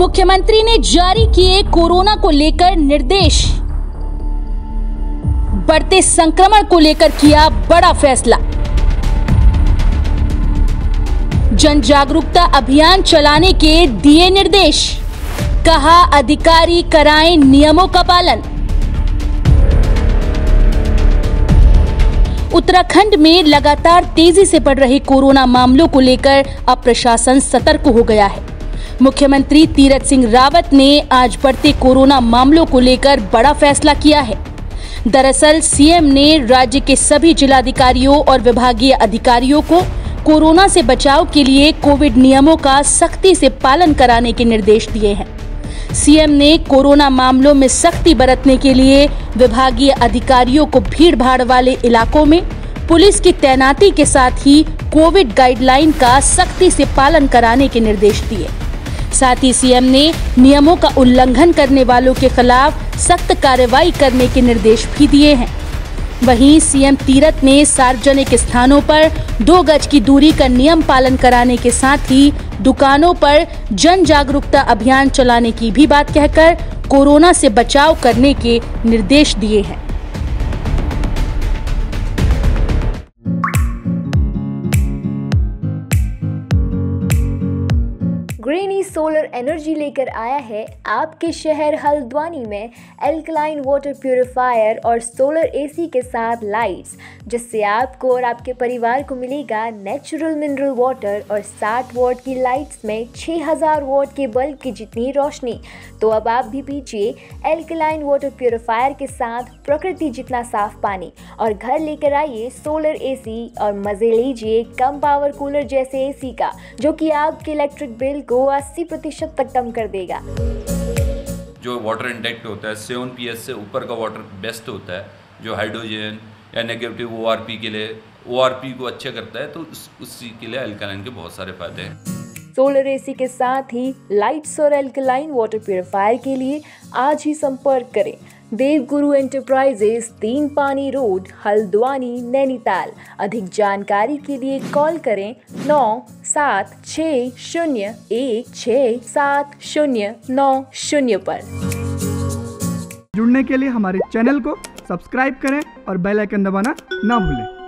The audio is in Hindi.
मुख्यमंत्री ने जारी किए कोरोना को लेकर निर्देश। बढ़ते संक्रमण को लेकर किया बड़ा फैसला। जन जागरूकता अभियान चलाने के दिए निर्देश। कहा, अधिकारी कराएँ नियमों का पालन। उत्तराखंड में लगातार तेज़ी से बढ़ रहे कोरोना मामलों को लेकर अब प्रशासन सतर्क हो गया है। मुख्यमंत्री तीरथ सिंह रावत ने आज बढ़ते कोरोना मामलों को लेकर बड़ा फैसला किया है। दरअसल, सीएम ने राज्य के सभी जिलाधिकारियों और विभागीय अधिकारियों को कोरोना से बचाव के लिए कोविड नियमों का सख्ती से पालन कराने के निर्देश दिए हैं। सीएम ने कोरोना मामलों में सख्ती बरतने के लिए विभागीय अधिकारियों को भीड़ भाड़ वाले इलाकों में पुलिस की तैनाती के साथ ही कोविड गाइडलाइन का सख्ती से पालन कराने के निर्देश दिए। साथ ही सीएम ने नियमों का उल्लंघन करने वालों के खिलाफ सख्त कार्रवाई करने के निर्देश भी दिए हैं। वहीं सीएम तीरथ ने सार्वजनिक स्थानों पर दो गज की दूरी का नियम पालन कराने के साथ ही दुकानों पर जन जागरूकता अभियान चलाने की भी बात कहकर कोरोना से बचाव करने के निर्देश दिए हैं। ग्रीनी सोलर एनर्जी लेकर आया है आपके शहर हल्द्वानी में एल्कलाइन वाटर प्योरीफायर और सोलर एसी के साथ लाइट्स जिससे आपको और आपके परिवार को मिलेगा नेचुरल मिनरल वाटर और 60 वॉट की लाइट्स में 6000 वॉट के बल्ब की जितनी रोशनी। तो अब आप भी पीजिए एल्कलाइन वाटर प्योरीफायर के साथ प्रकृति जितना साफ़ पानी। और घर लेकर आइए सोलर एसी और मज़े लीजिए कम पावर कूलर जैसे एसी का, जो कि आपके इलेक्ट्रिक बिल को 80 प्रतिशत तक कम कर देगा। जो वाटर इंटेक्ट होता है सेवन पी से ऊपर का वाटर बेस्ट होता है जो हाइड्रोजन या नेगेटिव ओ के लिए ओ को अच्छा करता है तो उस उसी के लिए अल्कालाइन के बहुत सारे फ़ायदे हैं। सोलर एसी के साथ ही लाइट्स और एल्कलाइन वाटर प्यूरिफायर के लिए आज ही संपर्क करें। देव गुरु एंटरप्राइजेस तीन पानी रोड हल्द्वानी नैनीताल। अधिक जानकारी के लिए कॉल करें नौ सात छ शून्य एक छ सात शून्य नौ शून्य पर। जुड़ने के लिए हमारे चैनल को सब्सक्राइब करें और बेल आइकन दबाना ना भूलें।